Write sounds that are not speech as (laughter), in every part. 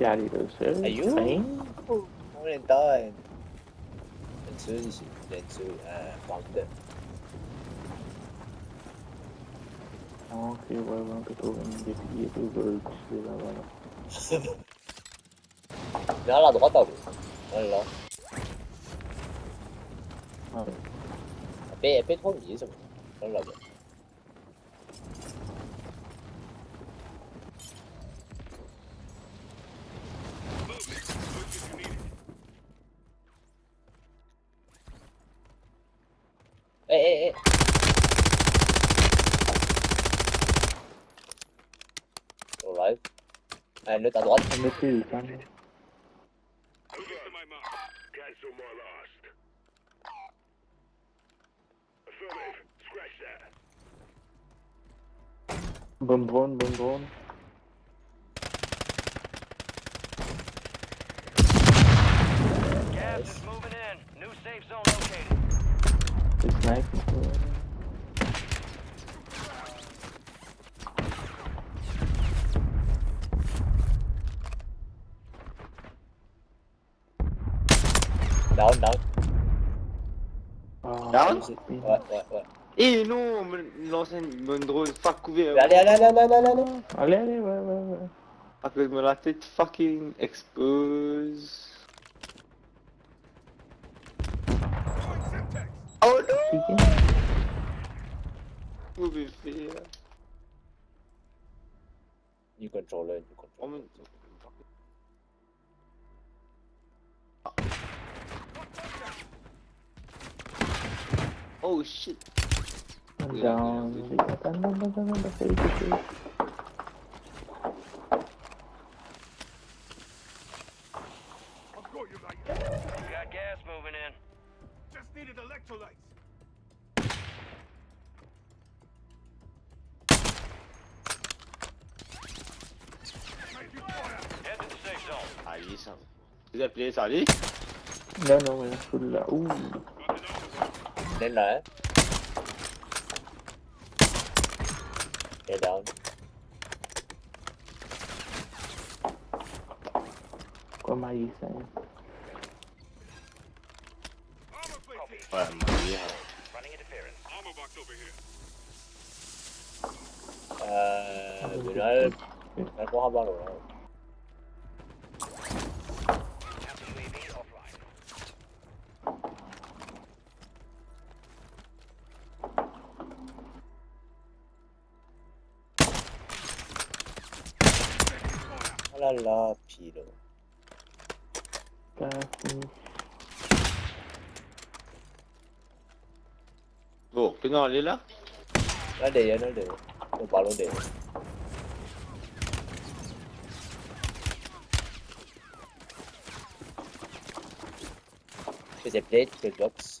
左で後ろにサイン Morning time. Let's do this. Let's do uh, found it. No, que yo voy a que todo en el pie tu birds de la bala. Ya la tocata, bro. Bé, A ver, a ver, ¿cómo es eso? Hola, bro. ê ê ê. Rồi ê nước ta đoán. Nước kỳ con Bum bum bum bum. Snipe. Down, down. Ah, Down? Ouais, ouais, ouais. Eh non, me- l'ancien mon drone, fuck couvert. Allez, allez, allez, allez, allez, allez. Allez, allez, ouais, ouais, ouais. À cause de la tête fucking expose. Oh non Qui Vous pouvez faire. New controller, new Oh, controller. mais- Oh shit. Down. Down, down, down, down, down, safe, safe. I've جايس عليك؟ لا انا ما كلها اوه لنا ايه داون قوم معي ثانية فاهم عليها آه... بنقلب... أنا بروح أبعد 깨달라 비로 뭐 그냥 알릴라? 나 내야 나 내야 너 바로 내야 Cause if they kill dogs.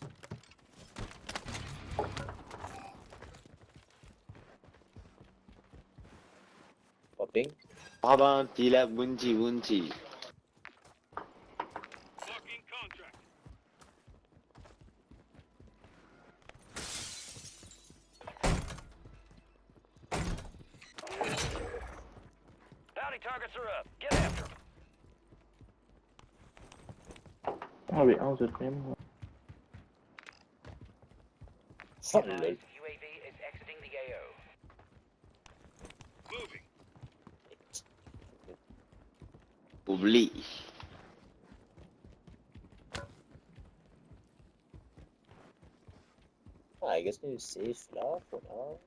Popping. Brabant, il a Bunty, Bunty. Locking Oublie. Ah, I guess we're safe now for now.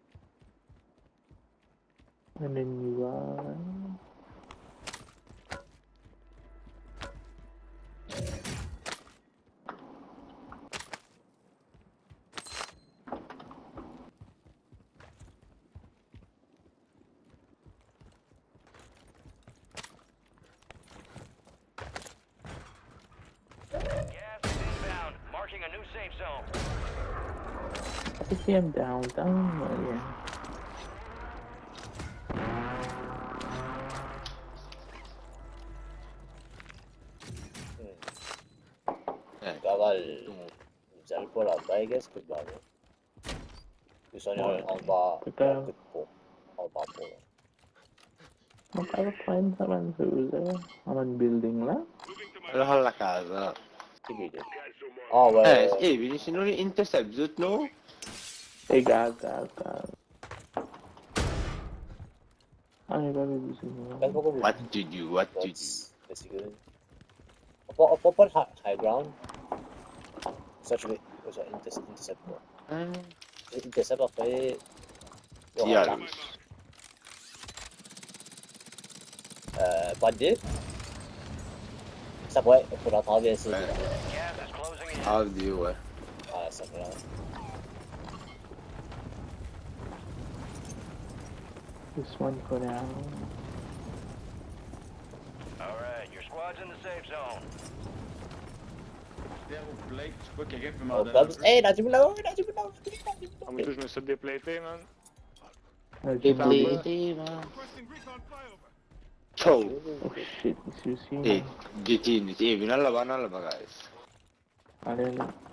And then you are. Gas is inbound. Marking a new safe zone. I see him down, down. Oh, yeah. Caval. Usar por la Vegas, que vale. Que son Ouais. en bas. Peut-être. En bas pour. Ma cara find naman sa ulo. Naman building lang. Moving to my Allora alla casa. Sige din. Guys, so. Oh, well. Eh, eh, vieni se non intercept, zut no? Eh, gaga, gaga. Ano ba gusto mo? Ba't mo ko What to do, what to do? That's, that's good. Opo, opo pa high, high ground. Such a was an inter intercept mo. Ah, Intercept ako eh. Yeah. attack. Uh, budget. Sa boy, pura ka bien si. Eh. Gas is closing in. how do you uh, Ah, sa This one for now. All right, your squad's in the safe zone. Bubs. Nandiyan mo lang, oh, nandiyan mo lang. Am moeten dus met depleten, man. Requesting recon flyover. Ciao! Oh shit, seriously? Eh, GT, eh, vieni alla vanna alla guys. Ano yun? Wala.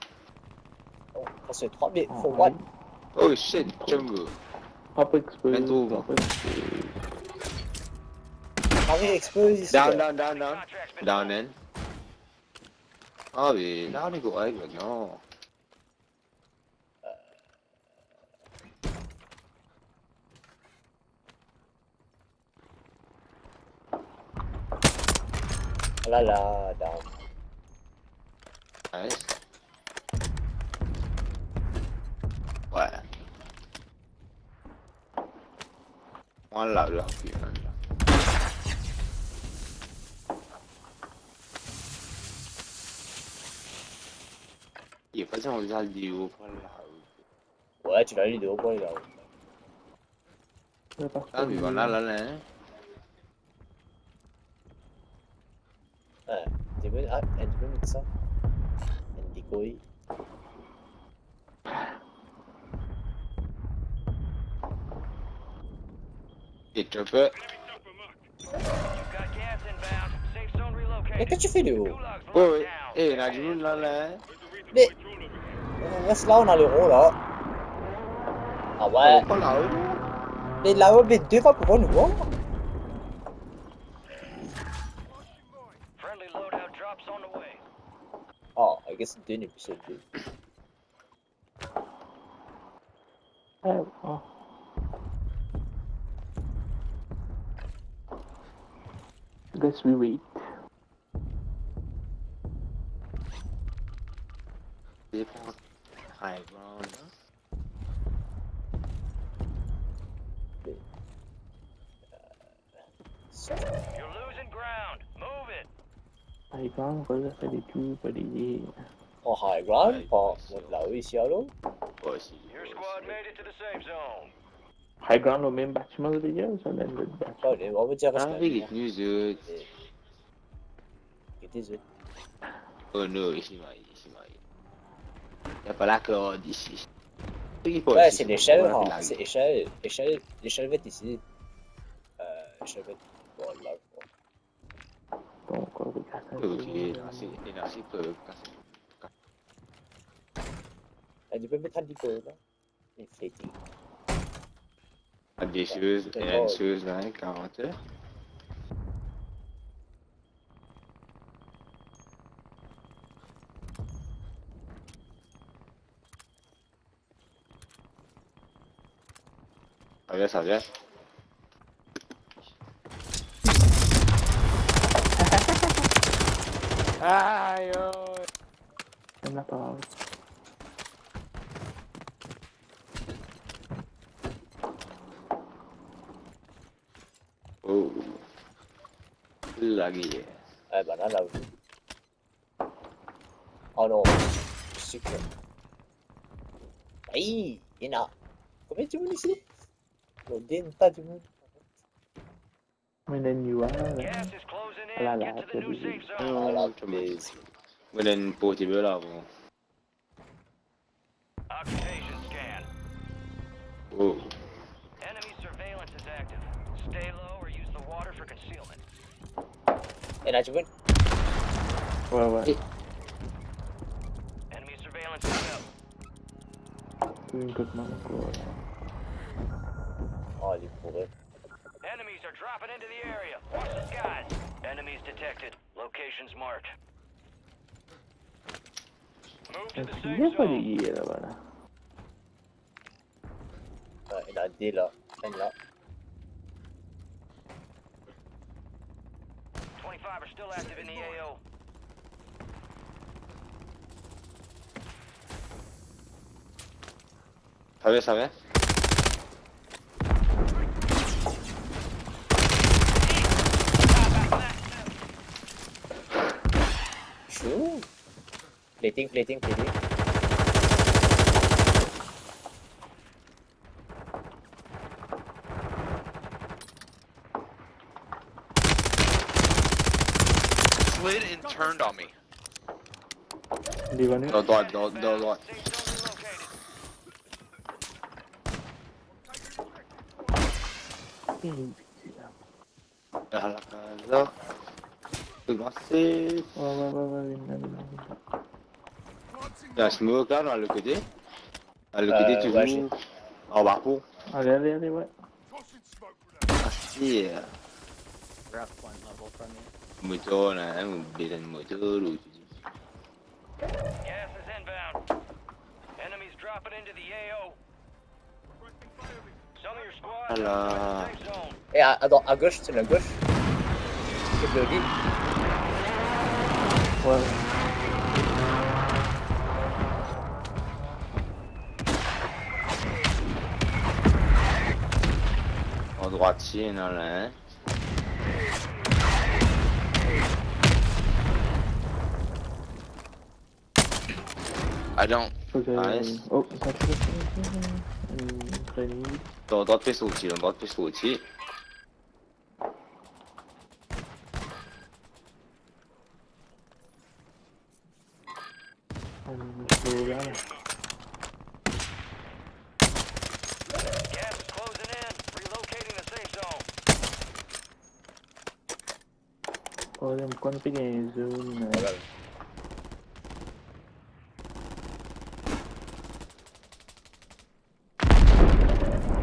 벌써 probably for what? Oh shit, jungle. Papa exposed. Went over. Papa exposed. Down, down, down, down. Down, man. 아, 왜 나는 이거 아니거든요. Là là, down. Nice. 喂。我老了，好几了。你我家里头。我也就在第五关里头。他没关了了嘞。哎，你们啊，你可以。Pick up it. Mais que tu fais de? Oui. Eh, là, du monde là. Mais. Euh, reste là, on a l'euro là. Ah ouais. là Mais là, deux va pour nous voir. Oh, I guess it didn't episode 2. Oh, oh. Guess we wait. C'est pour high ground. hein. You're losing ground. Move it. Ay, kang cosa sa di tu pa di. på high ground, på mot Lauritialo. Oh. Your squad made it to the safe zone. Highground au même bâtiment de ou même le bâtiment On va dire les Oh non, ici, ici, Y'a pas la corde ici. Ouais, c'est l'échelle, c'est l'échelle, l'échelle, l'échelle va être ici. Euh, l'échelle Donc, on va casser. Ok, tu peux mettre un petit peu là. La déchieuse et la déchieuse, hein, 40. Ça. (laughs) Aïe, J'aime la. lagi je. Eh, banana. Oh no. Secret. Ay, yun na. Kami cuma di sini. Lodin ta cuma. When then you are. Là là. Oh, là cuma. When then boti bela mo. Occupation scan. Oh. En achievement. Ouais, ouais. Enemy surveillance is up. Une cote main encore. Oh, il est. Enemies are dropping into the area. Watch the skies. Enemies detected. Locations marked. Move to Men the il y a safe pas de zone. guerre là-bas. Là. Ouais, il a D là. En là. 25 are still active in the AO. Ça va? Chou. Plating, plating, plating. Slid and turned on me. À casa. Viens là, viens là, viens là. Il y a un smoke là dans le côté. Dans le Euh, côté ouais, toujours. En bas pour. Allez, allez, allez, ouais. Ah, si. Motor là, hein, ou bien une moteur ou. Gas is inbound. Enemies dropping into the AO. Some of your squad safe zone. Et à, gauche, c'est la gauche. C'est le lit. Ouais. En droitier, là, là. hein. Piste au-dessus. Un slogan. Gas is closing in. Relocating the safe zone. Olha, quando peguei zoom, né? Voilà.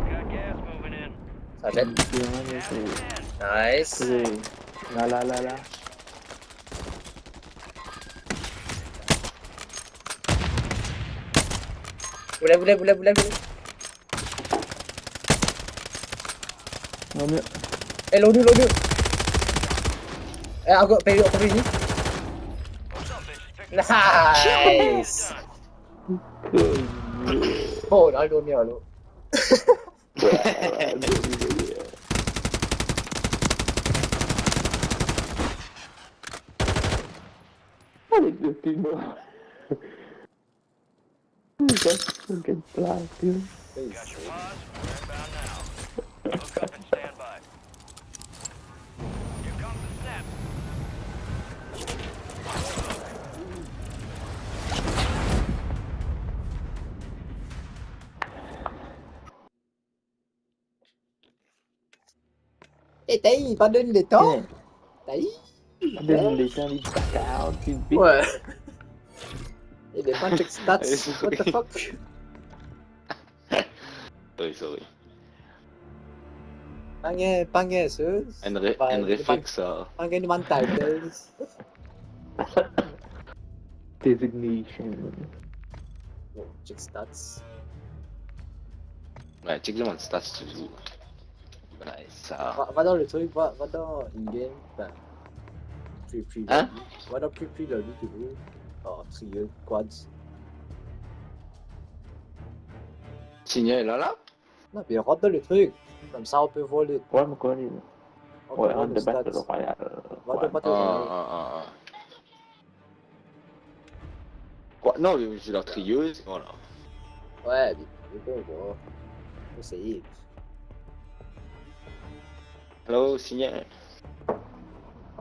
Got gas moving in. Ça jette. Gas is in. Nice. Là, là, là, là. Boleh, boleh, boleh, boleh, boleh. Mais Eh, lodu, lodu. Eh, aku pergi, aku pergi. What's up, bitches? Fix Nice. (laughs) Oh, dua ni lalu. avec le piment. That's fucking fly, dude. You now. Ada les gens, ils back out, ils beat. Ouais. Eh, dia pun stats. What the fuck? (laughs) Sorry, sorry. Panggil, panggil, sus. Un, ré, Bah, un dia pan- réflexe. Panggil ni mantai, guys. (laughs) Designation. Check stats. Ouais, check le stats toujours. Nice, ça. Va, va dans le truc, va, va dans in-game. plus plus. Plus plus de lui, vous. Oh, triangle, quads. Signal là là? Non, mais rentre dans le truc. Comme ça, on peut voir les. Ouais, mais quoi, lui? Ouais, on the battle royale. What the battle royale? Quoi? Non, j'ai leur trieuse, voilà. Ouais, mais, mais bon, quoi. Essayez. Hello, signal.